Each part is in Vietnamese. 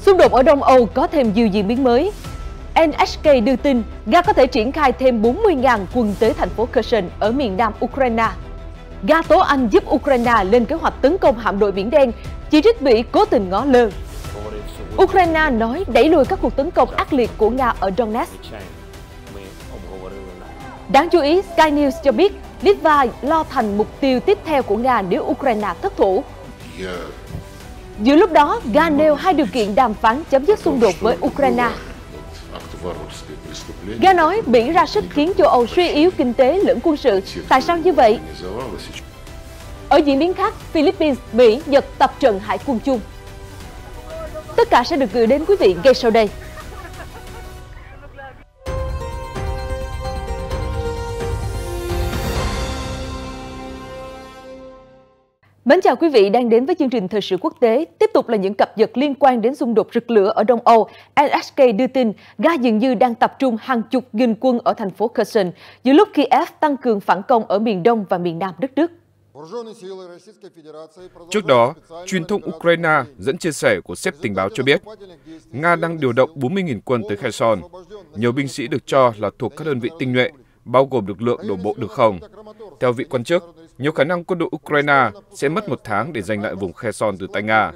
Xung đột ở Đông Âu có thêm nhiều diễn biến mới. NHK đưa tin Nga có thể triển khai thêm 40.000 quân tới thành phố Kherson ở miền nam Ukraine. Nga tố Anh giúp Ukraine lên kế hoạch tấn công hạm đội Biển Đen, chỉ trích Mỹ cố tình ngó lơ. Ukraine nói đẩy lùi các cuộc tấn công ác liệt của Nga ở Donetsk. Đáng chú ý, Sky News cho biết Litva lo thành mục tiêu tiếp theo của Nga nếu Ukraine thất thủ. Giữa lúc đó, Nga nêu hai điều kiện đàm phán chấm dứt xung đột với Ukraine. Nga nói Mỹ ra sức khiến châu Âu suy yếu kinh tế lẫn quân sự. Tại sao như vậy? Ở diễn biến khác, Philippines, Mỹ, giật tập trận hải quân chung. Tất cả sẽ được gửi đến quý vị ngay sau đây. Mến chào quý vị đang đến với chương trình Thời sự quốc tế. Tiếp tục là những cập nhật liên quan đến xung đột rực lửa ở Đông Âu. NHK đưa tin Nga dường như đang tập trung hàng chục nghìn quân ở thành phố Kherson, giữa lúc Kiev tăng cường phản công ở miền Đông và miền Nam đất nước. Trước đó, truyền thông Ukraine dẫn chia sẻ của sếp tình báo cho biết, Nga đang điều động 40.000 quân tới Kherson. Nhiều binh sĩ được cho là thuộc các đơn vị tinh nhuệ, bao gồm lực lượng đổ bộ được không. Theo vị quan chức, nhiều khả năng quân đội Ukraine sẽ mất một tháng để giành lại vùng Kherson từ tay Nga.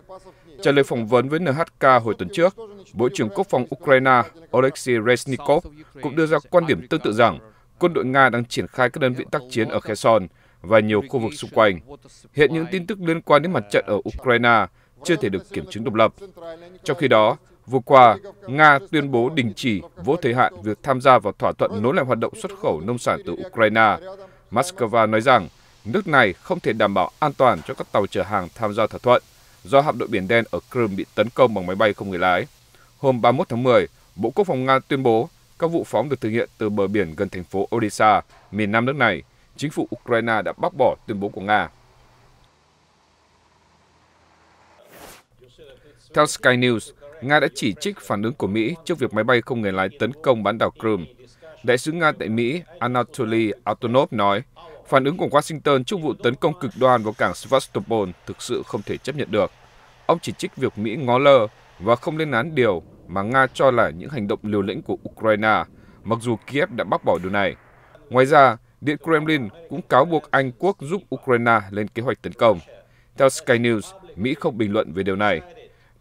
Trả lời phỏng vấn với NHK hồi tuần trước, Bộ trưởng Quốc phòng Ukraine Oleksiy Reznikov cũng đưa ra quan điểm tương tự rằng quân đội Nga đang triển khai các đơn vị tác chiến ở Kherson và nhiều khu vực xung quanh. Hiện những tin tức liên quan đến mặt trận ở Ukraine chưa thể được kiểm chứng độc lập. Trong khi đó, vừa qua, Nga tuyên bố đình chỉ vô thời hạn việc tham gia vào thỏa thuận nối lại hoạt động xuất khẩu nông sản từ Ukraine. Moscow nói rằng nước này không thể đảm bảo an toàn cho các tàu chở hàng tham gia thỏa thuận do hạm đội Biển Đen ở Crimea bị tấn công bằng máy bay không người lái. Hôm 31 tháng 10, Bộ Quốc phòng Nga tuyên bố các vụ phóng được thực hiện từ bờ biển gần thành phố Odessa, miền nam nước này. Chính phủ Ukraine đã bác bỏ tuyên bố của Nga. Theo Sky News, Nga đã chỉ trích phản ứng của Mỹ trước việc máy bay không người lái tấn công bán đảo Crimea. Đại sứ Nga tại Mỹ Anatoly Antonov nói, phản ứng của Washington trước vụ tấn công cực đoan vào cảng Sevastopol thực sự không thể chấp nhận được. Ông chỉ trích việc Mỹ ngó lơ và không lên án điều mà Nga cho là những hành động liều lĩnh của Ukraine, mặc dù Kiev đã bác bỏ điều này. Ngoài ra, Điện Kremlin cũng cáo buộc Anh quốc giúp Ukraine lên kế hoạch tấn công. Theo Sky News, Mỹ không bình luận về điều này.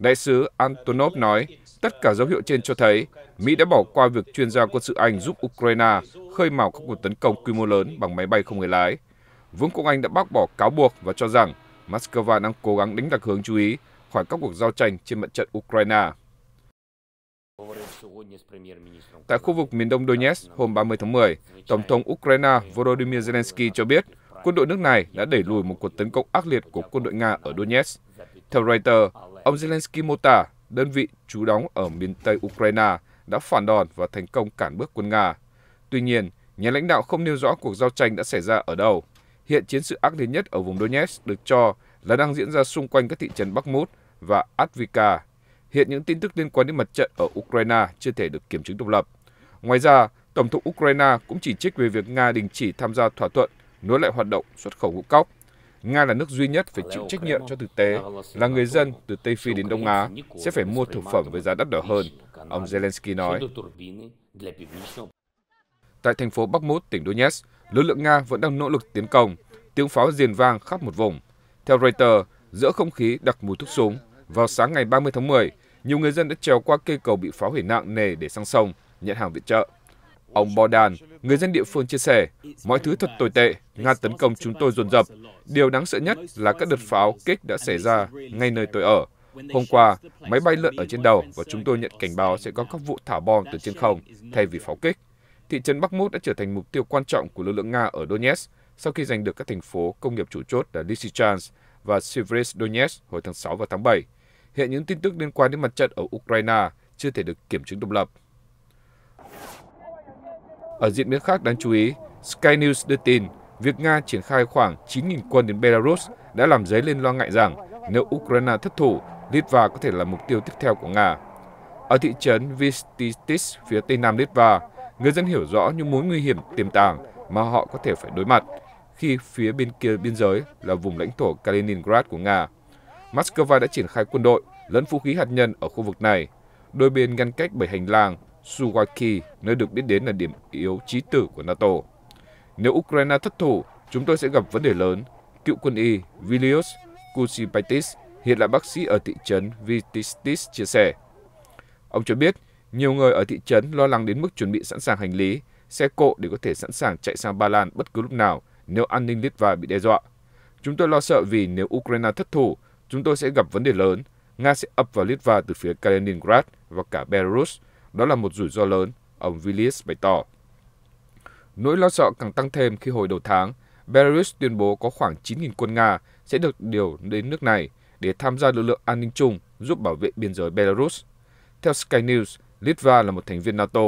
Đại sứ Antonov nói, tất cả dấu hiệu trên cho thấy Mỹ đã bỏ qua việc chuyên gia quân sự Anh giúp Ukraine khơi mào các cuộc tấn công quy mô lớn bằng máy bay không người lái. Vương quốc Anh đã bác bỏ cáo buộc và cho rằng Moscow đang cố gắng đánh lạc hướng chú ý khỏi các cuộc giao tranh trên mặt trận Ukraine. Tại khu vực miền đông Donetsk hôm 30 tháng 10, Tổng thống Ukraine Volodymyr Zelensky cho biết quân đội nước này đã đẩy lùi một cuộc tấn công ác liệt của quân đội Nga ở Donetsk. Theo Reuters, ông Zelensky mô tả đơn vị trú đóng ở miền Tây Ukraine đã phản đòn và thành công cản bước quân Nga. Tuy nhiên, nhà lãnh đạo không nêu rõ cuộc giao tranh đã xảy ra ở đâu. Hiện chiến sự ác liệt nhất ở vùng Donetsk được cho là đang diễn ra xung quanh các thị trấn Bakhmut và Advika. Hiện những tin tức liên quan đến mặt trận ở Ukraine chưa thể được kiểm chứng độc lập. Ngoài ra, Tổng thống Ukraine cũng chỉ trích về việc Nga đình chỉ tham gia thỏa thuận nối lại hoạt động xuất khẩu ngũ cốc. Nga là nước duy nhất phải chịu trách nhiệm cho thực tế là người dân từ Tây Phi đến Đông Á sẽ phải mua thực phẩm với giá đắt đỏ hơn, ông Zelensky nói. Tại thành phố Bakhmut, tỉnh Donetsk, lực lượng Nga vẫn đang nỗ lực tiến công, tiếng pháo rền vang khắp một vùng. Theo Reuters, giữa không khí đặc mùi thuốc súng, vào sáng ngày 30 tháng 10, nhiều người dân đã trèo qua cây cầu bị phá hủy nặng nề để sang sông, nhận hàng viện trợ. Ông Bodan, người dân địa phương chia sẻ, mọi thứ thật tồi tệ, Nga tấn công chúng tôi dồn dập. Điều đáng sợ nhất là các đợt pháo kích đã xảy ra ngay nơi tôi ở. Hôm qua, máy bay lượn ở trên đầu và chúng tôi nhận cảnh báo sẽ có các vụ thả bom từ trên không thay vì pháo kích. Thị trấn Bakhmut đã trở thành mục tiêu quan trọng của lực lượng Nga ở Donetsk sau khi giành được các thành phố công nghiệp chủ chốt là Lysychansk và Severodonetsk hồi tháng 6 và tháng 7. Hiện những tin tức liên quan đến mặt trận ở Ukraine chưa thể được kiểm chứng độc lập. Ở diễn biến khác đáng chú ý, Sky News đưa tin việc Nga triển khai khoảng 9.000 quân đến Belarus đã làm dấy lên lo ngại rằng nếu Ukraine thất thủ, Litva có thể là mục tiêu tiếp theo của Nga. Ở thị trấn Vistitis, phía tây nam Litva, người dân hiểu rõ những mối nguy hiểm tiềm tàng mà họ có thể phải đối mặt khi phía bên kia biên giới là vùng lãnh thổ Kaliningrad của Nga. Moscow đã triển khai quân đội lẫn vũ khí hạt nhân ở khu vực này. Đôi bên ngăn cách bởi hành lang Suwaki, nơi được biết đến là điểm yếu chí tử của NATO. Nếu Ukraine thất thủ, chúng tôi sẽ gặp vấn đề lớn, cựu quân y Vilius Kusipaitis, hiện là bác sĩ ở thị trấn Vitistis chia sẻ. Ông cho biết, nhiều người ở thị trấn lo lắng đến mức chuẩn bị sẵn sàng hành lý, xe cộ để có thể sẵn sàng chạy sang Ba Lan bất cứ lúc nào nếu an ninh Litva bị đe dọa. Chúng tôi lo sợ vì nếu Ukraine thất thủ, chúng tôi sẽ gặp vấn đề lớn. Nga sẽ ập vào Litva từ phía Kaliningrad và cả Belarus. Đó là một rủi ro lớn, ông Willis bày tỏ. Nỗi lo sợ càng tăng thêm khi hồi đầu tháng, Belarus tuyên bố có khoảng 9.000 quân Nga sẽ được điều đến nước này để tham gia lực lượng an ninh chung giúp bảo vệ biên giới Belarus. Theo Sky News, Litva là một thành viên NATO,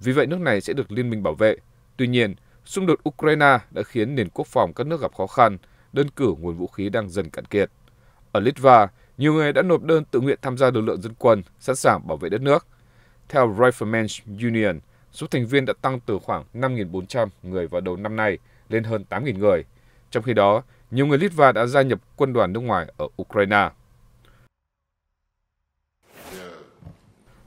vì vậy nước này sẽ được liên minh bảo vệ. Tuy nhiên, xung đột Ukraine đã khiến nền quốc phòng các nước gặp khó khăn, đơn cử nguồn vũ khí đang dần cạn kiệt. Ở Litva, nhiều người đã nộp đơn tự nguyện tham gia lực lượng dân quân, sẵn sàng bảo vệ đất nước. Theo Riflemen's Union, số thành viên đã tăng từ khoảng 5.400 người vào đầu năm nay lên hơn 8.000 người. Trong khi đó, nhiều người Litva đã gia nhập quân đoàn nước ngoài ở Ukraine.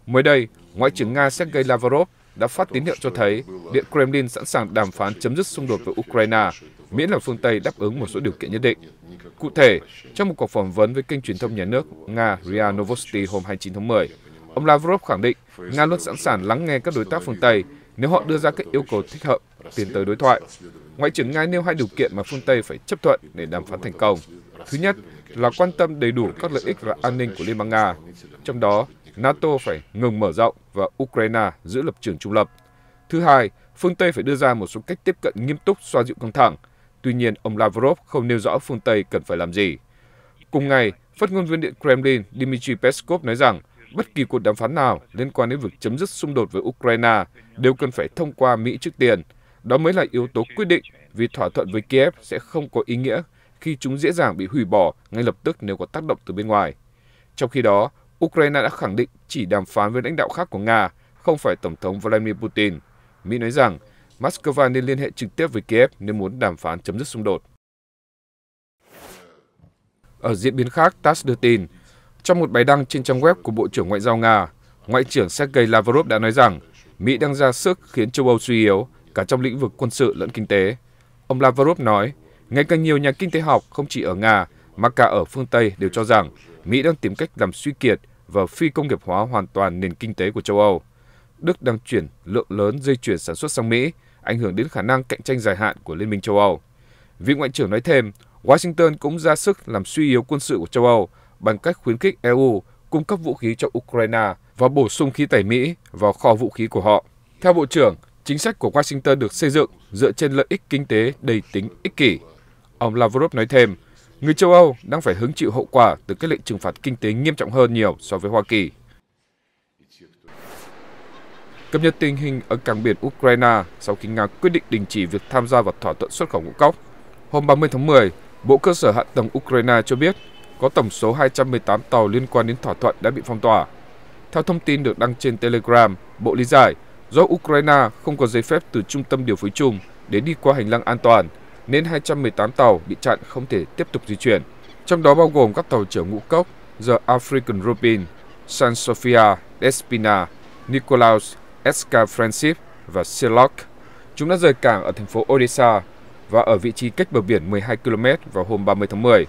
Mới đây, Ngoại trưởng Nga Sergei Lavrov đã phát tín hiệu cho thấy Điện Kremlin sẵn sàng đàm phán chấm dứt xung đột với Ukraine, miễn là phương Tây đáp ứng một số điều kiện nhất định. Cụ thể, trong một cuộc phỏng vấn với kênh truyền thông nhà nước Nga RIA Novosti hôm 29 tháng 10, ông Lavrov khẳng định Nga luôn sẵn sàng lắng nghe các đối tác phương Tây nếu họ đưa ra các yêu cầu thích hợp tiến tới đối thoại. Ngoại trưởng Nga nêu hai điều kiện mà phương Tây phải chấp thuận để đàm phán thành công. Thứ nhất là quan tâm đầy đủ các lợi ích và an ninh của Liên bang Nga, trong đó NATO phải ngừng mở rộng và Ukraine giữ lập trường trung lập. Thứ hai, phương Tây phải đưa ra một số cách tiếp cận nghiêm túc xoa dịu căng thẳng. Tuy nhiên, ông Lavrov không nêu rõ phương Tây cần phải làm gì. Cùng ngày, phát ngôn viên Điện Kremlin Dmitry Peskov nói rằng bất kỳ cuộc đàm phán nào liên quan đến việc chấm dứt xung đột với Ukraine đều cần phải thông qua Mỹ trước tiền. Đó mới là yếu tố quyết định vì thỏa thuận với Kiev sẽ không có ý nghĩa khi chúng dễ dàng bị hủy bỏ ngay lập tức nếu có tác động từ bên ngoài. Trong khi đó, Ukraine đã khẳng định chỉ đàm phán với lãnh đạo khác của Nga, không phải Tổng thống Vladimir Putin. Mỹ nói rằng Moscow nên liên hệ trực tiếp với Kiev nếu muốn đàm phán chấm dứt xung đột. Ở diễn biến khác, TASS đưa tin, trong một bài đăng trên trang web của Bộ trưởng Ngoại giao Nga, Ngoại trưởng Sergei Lavrov đã nói rằng Mỹ đang ra sức khiến châu Âu suy yếu cả trong lĩnh vực quân sự lẫn kinh tế. Ông Lavrov nói, ngày càng nhiều nhà kinh tế học không chỉ ở Nga mà cả ở phương Tây đều cho rằng Mỹ đang tìm cách làm suy kiệt và phi công nghiệp hóa hoàn toàn nền kinh tế của châu Âu. Đức đang chuyển lượng lớn dây chuyển sản xuất sang Mỹ, ảnh hưởng đến khả năng cạnh tranh dài hạn của Liên minh châu Âu. Vị Ngoại trưởng nói thêm, Washington cũng ra sức làm suy yếu quân sự của châu Âu bằng cách khuyến khích EU cung cấp vũ khí cho Ukraine và bổ sung khí tẩy Mỹ vào kho vũ khí của họ. Theo Bộ trưởng, chính sách của Washington được xây dựng dựa trên lợi ích kinh tế đầy tính ích kỷ. Ông Lavrov nói thêm, người châu Âu đang phải hứng chịu hậu quả từ các lệnh trừng phạt kinh tế nghiêm trọng hơn nhiều so với Hoa Kỳ. Cập nhật tình hình ở cảng biển Ukraine sau khi Nga quyết định đình chỉ việc tham gia vào thỏa thuận xuất khẩu ngũ cốc. Hôm 30 tháng 10, Bộ Cơ sở Hạ tầng Ukraine cho biết có tổng số 218 tàu liên quan đến thỏa thuận đã bị phong tỏa. Theo thông tin được đăng trên Telegram, Bộ lý giải, do Ukraine không có giấy phép từ Trung tâm Điều phối chung để đi qua hành lang an toàn, nên 218 tàu bị chặn không thể tiếp tục di chuyển. Trong đó bao gồm các tàu chở ngũ cốc The African Rubin, San Sofia, Espina, Nicolaus, Eska Francis và Silok. Chúng đã rời cảng ở thành phố Odessa và ở vị trí cách bờ biển 12 km vào hôm 30 tháng 10.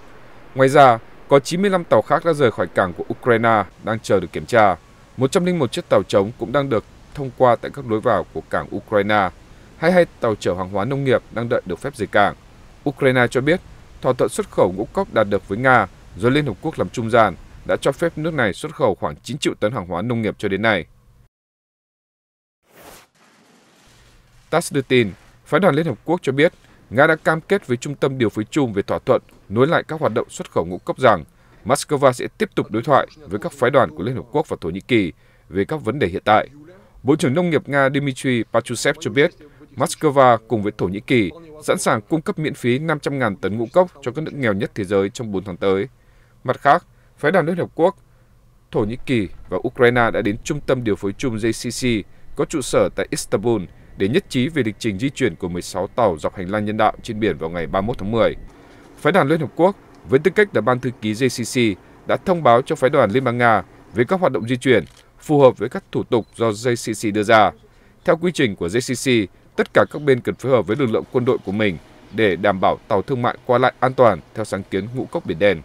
Ngoài ra, có 95 tàu khác đã rời khỏi cảng của Ukraine đang chờ được kiểm tra. 101 chiếc tàu chống cũng đang được thông qua tại các lối vào của cảng Ukraine. 22 tàu chở hàng hóa nông nghiệp đang đợi được phép rời cảng. Ukraine cho biết thỏa thuận xuất khẩu ngũ cốc đạt được với Nga do Liên Hợp Quốc làm trung gian đã cho phép nước này xuất khẩu khoảng 9 triệu tấn hàng hóa nông nghiệp cho đến nay. TASS đưa tin, phái đoàn Liên Hợp Quốc cho biết Nga đã cam kết với Trung tâm Điều phối chung về thỏa thuận nối lại các hoạt động xuất khẩu ngũ cốc rằng Moscow sẽ tiếp tục đối thoại với các phái đoàn của Liên Hợp Quốc và Thổ Nhĩ Kỳ về các vấn đề hiện tại. Bộ trưởng Nông nghiệp Nga Dmitry Pachusev cho biết Moscow cùng với Thổ Nhĩ Kỳ sẵn sàng cung cấp miễn phí 500.000 tấn ngũ cốc cho các nước nghèo nhất thế giới trong 4 tháng tới. Mặt khác, phái đoàn Liên Hợp Quốc, Thổ Nhĩ Kỳ và Ukraine đã đến Trung tâm Điều phối chung JCC có trụ sở tại Istanbul để nhất trí về lịch trình di chuyển của 16 tàu dọc hành lang nhân đạo trên biển vào ngày 31 tháng 10. Phái đoàn Liên Hợp Quốc với tư cách là ban thư ký JCC đã thông báo cho phái đoàn Liên bang Nga về các hoạt động di chuyển phù hợp với các thủ tục do JCC đưa ra. Theo quy trình của JCC, tất cả các bên cần phối hợp với lực lượng quân đội của mình để đảm bảo tàu thương mại qua lại an toàn theo sáng kiến ngũ cốc Biển Đen.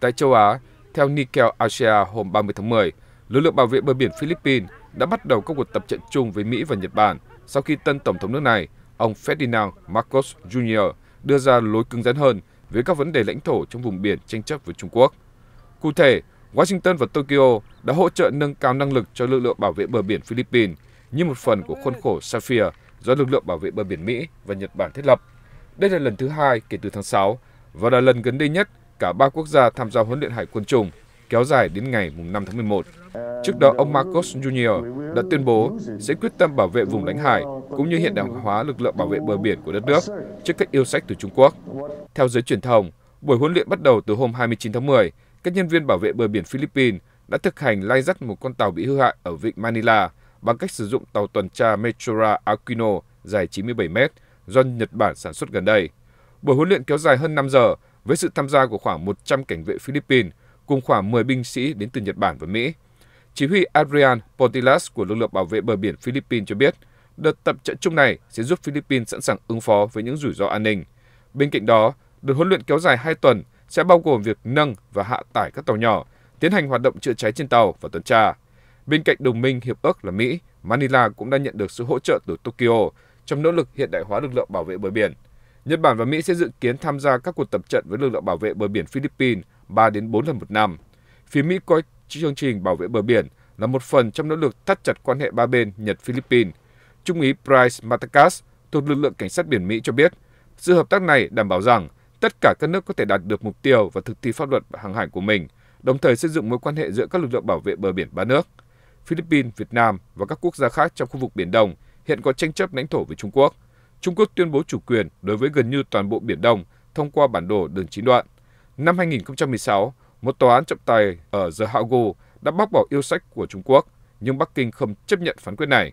Tại châu Á, theo Nikkei Asia hôm 30 tháng 10, lực lượng bảo vệ bờ biển Philippines đã bắt đầu các cuộc tập trận chung với Mỹ và Nhật Bản sau khi tân tổng thống nước này, ông Ferdinand Marcos Jr. đưa ra lối cứng rắn hơn với các vấn đề lãnh thổ trong vùng biển tranh chấp với Trung Quốc. Cụ thể, Washington và Tokyo đã hỗ trợ nâng cao năng lực cho lực lượng bảo vệ bờ biển Philippines như một phần của khuôn khổ Sapphire do lực lượng bảo vệ bờ biển Mỹ và Nhật Bản thiết lập. Đây là lần thứ hai kể từ tháng 6 và là lần gần đây nhất cả ba quốc gia tham gia huấn luyện hải quân chung kéo dài đến ngày 5 tháng 11. Trước đó, ông Marcos Jr. đã tuyên bố sẽ quyết tâm bảo vệ vùng lãnh hải cũng như hiện đại hóa lực lượng bảo vệ bờ biển của đất nước trước các yêu sách từ Trung Quốc. Theo giới truyền thông, buổi huấn luyện bắt đầu từ hôm 29 tháng 10. Các nhân viên bảo vệ bờ biển Philippines đã thực hành lai dắt một con tàu bị hư hại ở vịnh Manila bằng cách sử dụng tàu tuần tra Metrora Aquino dài 97 mét do Nhật Bản sản xuất gần đây. Buổi huấn luyện kéo dài hơn 5 giờ với sự tham gia của khoảng 100 cảnh vệ Philippines cùng khoảng 10 binh sĩ đến từ Nhật Bản và Mỹ. Chỉ huy Adrian Portilas của lực lượng bảo vệ bờ biển Philippines cho biết, đợt tập trận chung này sẽ giúp Philippines sẵn sàng ứng phó với những rủi ro an ninh. Bên cạnh đó, đợt huấn luyện kéo dài 2 tuần sẽ bao gồm việc nâng và hạ tải các tàu nhỏ, tiến hành hoạt động chữa cháy trên tàu và tuần tra. Bên cạnh đồng minh hiệp ước là Mỹ, Manila cũng đã nhận được sự hỗ trợ từ Tokyo trong nỗ lực hiện đại hóa lực lượng bảo vệ bờ biển. Nhật Bản và Mỹ sẽ dự kiến tham gia các cuộc tập trận với lực lượng bảo vệ bờ biển Philippines 3 đến 4 lần một năm. Phía Mỹ coi chương trình bảo vệ bờ biển là một phần trong nỗ lực thắt chặt quan hệ ba bên Nhật-Philippines. Trung úy Bryce Matakas thuộc lực lượng cảnh sát biển Mỹ cho biết, sự hợp tác này đảm bảo rằng tất cả các nước có thể đạt được mục tiêu và thực thi pháp luật hàng hải của mình, đồng thời xây dựng mối quan hệ giữa các lực lượng bảo vệ bờ biển ba nước. Philippines, Việt Nam và các quốc gia khác trong khu vực Biển Đông hiện có tranh chấp lãnh thổ với Trung Quốc. Trung Quốc tuyên bố chủ quyền đối với gần như toàn bộ Biển Đông thông qua bản đồ đường chín đoạn. Năm 2016, một tòa án trọng tài ở The Hague đã bác bỏ yêu sách của Trung Quốc, nhưng Bắc Kinh không chấp nhận phán quyết này.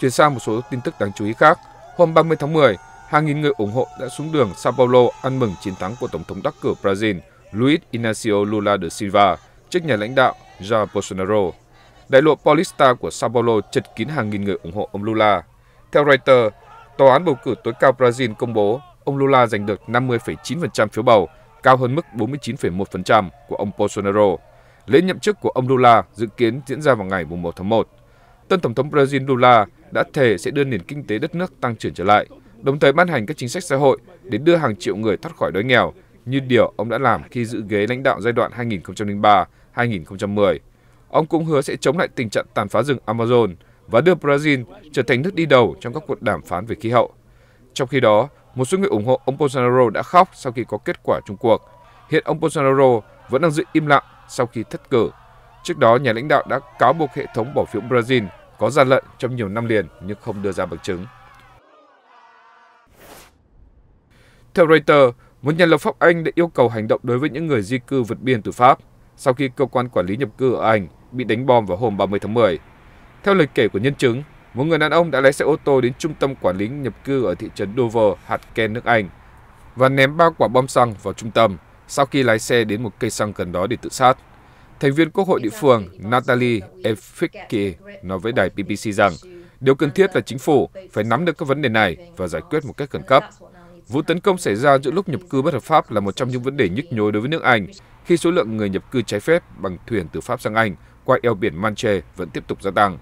Chuyển sang một số tin tức đáng chú ý khác. Hôm 30 tháng 10, hàng nghìn người ủng hộ đã xuống đường Sao Paulo ăn mừng chiến thắng của Tổng thống đắc cử Brazil Luiz Inácio Lula da Silva trước nhà lãnh đạo Jair Bolsonaro. Đại lộ Paulista của Sao Paulo chật kín hàng nghìn người ủng hộ ông Lula. Theo Reuters, Tòa án bầu cử tối cao Brazil công bố ông Lula giành được 50,9% phiếu bầu, cao hơn mức 49,1% của ông Bolsonaro. Lễ nhậm chức của ông Lula dự kiến diễn ra vào ngày 1 tháng 1. Tân Tổng thống Brazil Lula đã thề sẽ đưa nền kinh tế đất nước tăng trưởng trở lại, đồng thời ban hành các chính sách xã hội để đưa hàng triệu người thoát khỏi đói nghèo, như điều ông đã làm khi giữ ghế lãnh đạo giai đoạn 2003-2010. Ông cũng hứa sẽ chống lại tình trạng tàn phá rừng Amazon và đưa Brazil trở thành nước đi đầu trong các cuộc đàm phán về khí hậu. Trong khi đó, một số người ủng hộ ông Bolsonaro đã khóc sau khi có kết quả chung cuộc. Hiện ông Bolsonaro vẫn đang giữ im lặng sau khi thất cử. Trước đó, nhà lãnh đạo đã cáo buộc hệ thống bỏ phiếu Brazil có gian lận trong nhiều năm liền nhưng không đưa ra bằng chứng. Theo Reuters, một nhà lập pháp Anh đã yêu cầu hành động đối với những người di cư vượt biên từ Pháp sau khi cơ quan quản lý nhập cư ở Anh bị đánh bom vào hôm 30 tháng 10. Theo lời kể của nhân chứng, một người đàn ông đã lái xe ô tô đến trung tâm quản lý nhập cư ở thị trấn Dover, hạt Kent, nước Anh và ném ba quả bom xăng vào trung tâm sau khi lái xe đến một cây xăng gần đó để tự sát. Thành viên Quốc hội địa phương Natalie Eficki nói với đài BBC rằng điều cần thiết là chính phủ phải nắm được các vấn đề này và giải quyết một cách khẩn cấp. Vụ tấn công xảy ra giữa lúc nhập cư bất hợp pháp là một trong những vấn đề nhức nhối đối với nước Anh khi số lượng người nhập cư trái phép bằng thuyền từ Pháp sang Anh qua eo biển Manche vẫn tiếp tục gia tăng.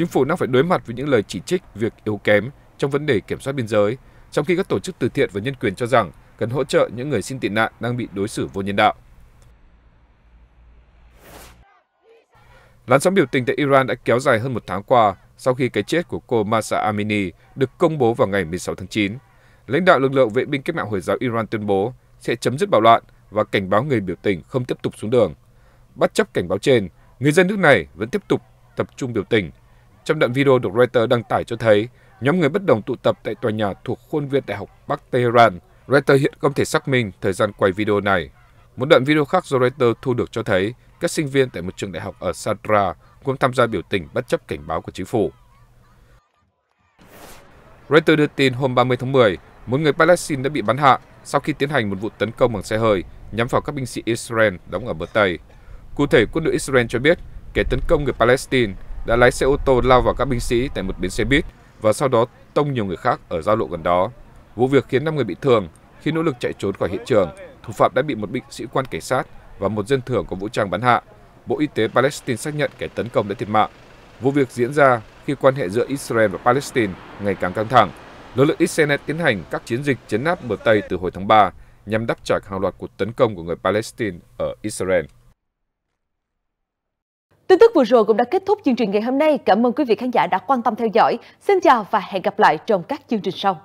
Chính phủ đang phải đối mặt với những lời chỉ trích việc yếu kém trong vấn đề kiểm soát biên giới, trong khi các tổ chức từ thiện và nhân quyền cho rằng cần hỗ trợ những người xin tị nạn đang bị đối xử vô nhân đạo. Làn sóng biểu tình tại Iran đã kéo dài hơn một tháng qua sau khi cái chết của cô Masa Amini được công bố vào ngày 16 tháng 9. Lãnh đạo lực lượng vệ binh cách mạng Hồi giáo Iran tuyên bố sẽ chấm dứt bạo loạn và cảnh báo người biểu tình không tiếp tục xuống đường. Bất chấp cảnh báo trên, người dân nước này vẫn tiếp tục tập trung biểu tình. Trong đoạn video được Reuters đăng tải cho thấy, nhóm người bất đồng tụ tập tại tòa nhà thuộc khuôn viên Đại học Bắc Tehran. Reuters hiện không thể xác minh thời gian quay video này. Một đoạn video khác do Reuters thu được cho thấy các sinh viên tại một trường đại học ở Sadra cũng tham gia biểu tình bất chấp cảnh báo của chính phủ. Reuters đưa tin hôm 30 tháng 10, một người Palestine đã bị bắn hạ sau khi tiến hành một vụ tấn công bằng xe hơi nhắm vào các binh sĩ Israel đóng ở bờ Tây. Cụ thể, quân đội Israel cho biết kẻ tấn công người Palestine đã lái xe ô tô lao vào các binh sĩ tại một bến xe buýt và sau đó tông nhiều người khác ở giao lộ gần đó. Vụ việc khiến 5 người bị thương. Khi nỗ lực chạy trốn khỏi hiện trường, thủ phạm đã bị một binh sĩ quan cảnh sát và một dân thường có vũ trang bắn hạ. Bộ Y tế Palestine xác nhận kẻ tấn công đã thiệt mạng. Vụ việc diễn ra khi quan hệ giữa Israel và Palestine ngày càng căng thẳng. Lực lượng Israel tiến hành các chiến dịch chấn áp bờ Tây từ hồi tháng 3 nhằm đáp trả hàng loạt cuộc tấn công của người Palestine ở Israel. Tin tức vừa rồi cũng đã kết thúc chương trình ngày hôm nay. Cảm ơn quý vị khán giả đã quan tâm theo dõi. Xin chào và hẹn gặp lại trong các chương trình sau.